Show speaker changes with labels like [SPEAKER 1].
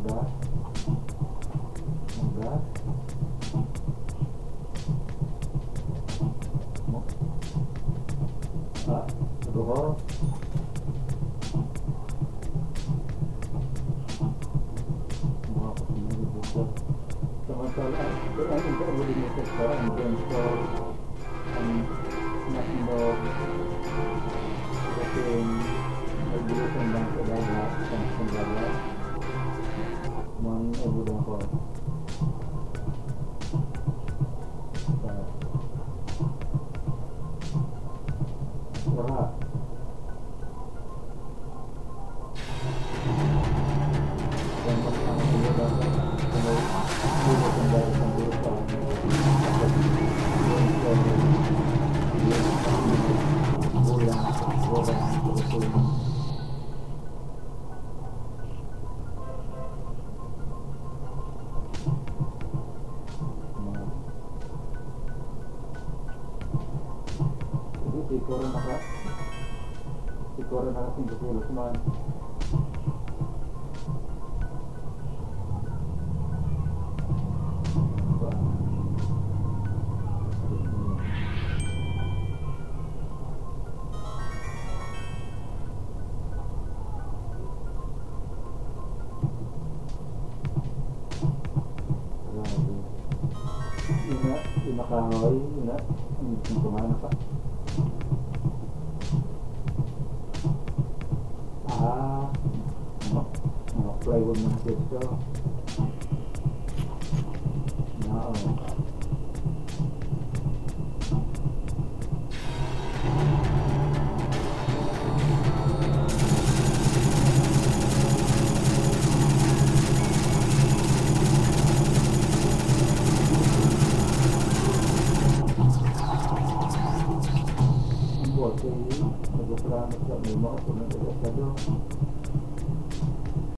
[SPEAKER 1] One back. One back. No. Tak, próbował. No, powinien. To ma to, golden cord. Wala. Thank you. dikeluarin pakai dikeluarin pakai pintu dulu kemarin Inakaloi, ina, ke mana pak? Ina, hindi kumana pa. Ah, mga, mga plywood ng 咱们就眉毛不能太长。